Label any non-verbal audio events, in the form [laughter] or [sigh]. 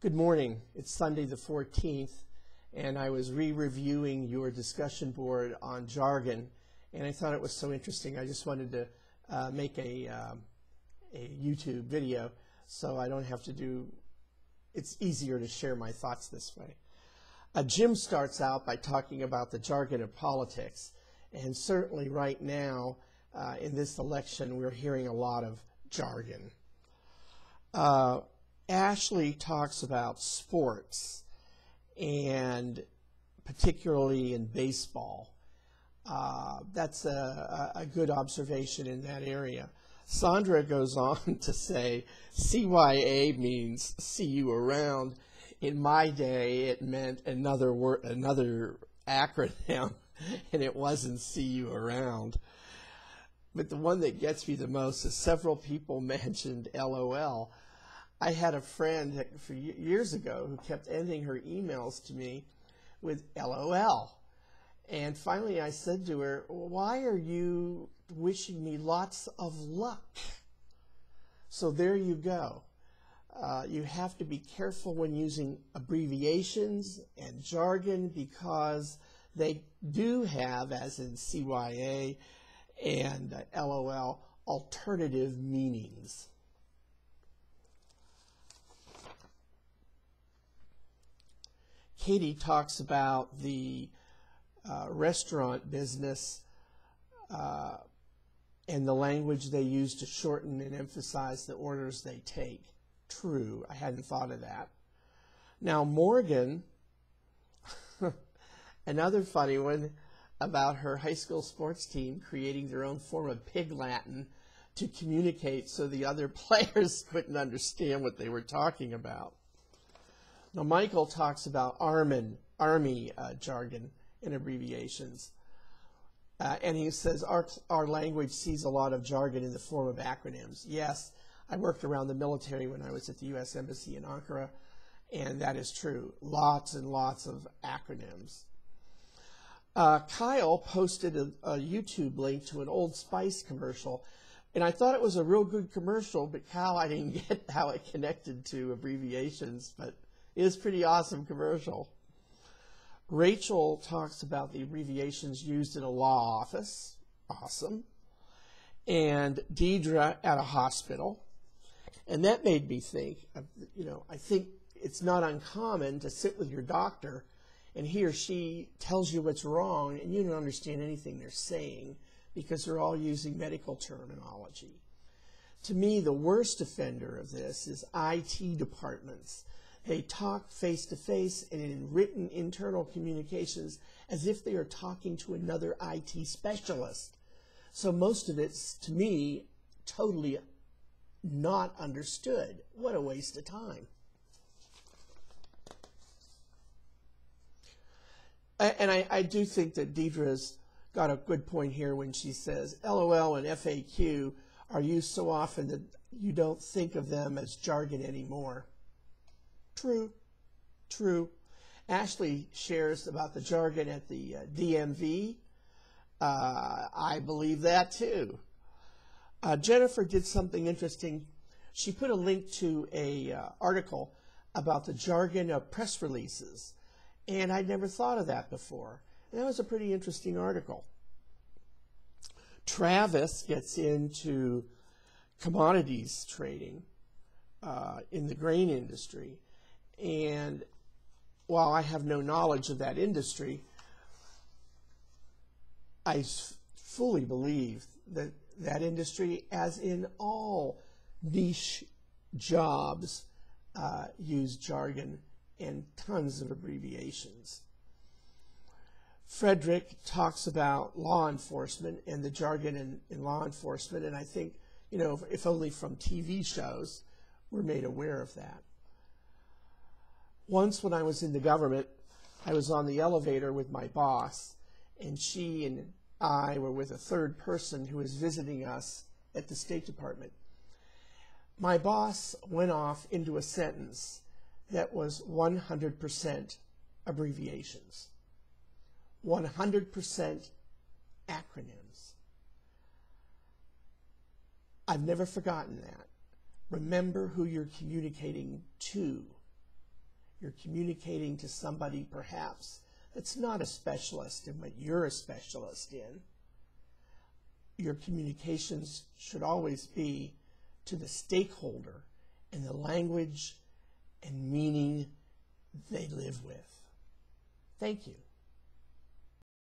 Good morning. It's Sunday the 14th, and I was re-reviewing your discussion board on jargon, and I thought it was so interesting. I just wanted to uh, make a, um, a YouTube video so I don't have to do, it's easier to share my thoughts this way. Uh, Jim starts out by talking about the jargon of politics, and certainly right now uh, in this election we're hearing a lot of jargon. Ashley talks about sports, and particularly in baseball. Uh, that's a, a, good observation in that area. Sandra goes [laughs] on to say CYA means see you around. In my day, it meant another word, another acronym, [laughs] and it wasn't see you around. But the one that gets me the most is several people [laughs] mentioned LOL. I had a friend for years ago who kept ending her emails to me with LOL. And finally I said to her, why are you wishing me lots of luck? So there you go. Uh, you have to be careful when using abbreviations and jargon because they do have, as in CYA and uh, LOL, alternative meanings. Katie talks about the uh, restaurant business uh, and the language they use to shorten and emphasize the orders they take. True, I hadn't thought of that. Now, Morgan, [laughs] another funny one about her high school sports team creating their own form of pig Latin to communicate so the other [laughs] players couldn't understand what they were talking about. Now, Michael talks about Armin, Army uh, jargon and abbreviations. Uh, and he says our, our language sees a lot of jargon in the form of acronyms. Yes, I worked around the military when I was at the U.S. Embassy in Ankara, and that is true. Lots and lots of acronyms. Uh, Kyle posted a, a, YouTube link to an Old Spice commercial, and I thought it was a real good commercial, but Kyle, I didn't [laughs] get how it connected to abbreviations, but is pretty awesome commercial. Rachel talks about the abbreviations used in a law office. Awesome. And Deidre at a hospital. And that made me think, you know, I think it's not uncommon to sit with your doctor and he or she tells you what's wrong and you don't understand anything they're saying because they're all using medical terminology. To me, the worst offender of this is IT departments they talk face to face and in written internal communications as if they are talking to another IT specialist. So most of it's, to me, totally not understood. What a waste of time. And I, I do think that Deidre's got a good point here when she says LOL and FAQ are used so often that you don't think of them as jargon anymore. True, true. Ashley shares about the jargon at the uh, DMV. Uh, I believe that too. Uh, Jennifer did something interesting. She put a link to a uh, article about the jargon of press releases, and I'd never thought of that before. And that was a pretty interesting article. Travis gets into commodities trading uh, in the grain industry and while I have no knowledge of that industry, I fully believe that that industry, as in all niche jobs, uh, use jargon and tons of abbreviations. Frederick talks about law enforcement and the jargon in, in law enforcement, and I think, you know, if, if only from TV shows, we're made aware of that. Once when I was in the government, I was on the elevator with my boss, and she and I were with a third person who was visiting us at the State Department. My boss went off into a sentence that was 100% abbreviations, 100% acronyms. I've never forgotten that. Remember who you're communicating to you're communicating to somebody perhaps that's not a specialist in what you're a specialist in, your communications should always be to the stakeholder in the language and meaning they live with. Thank you.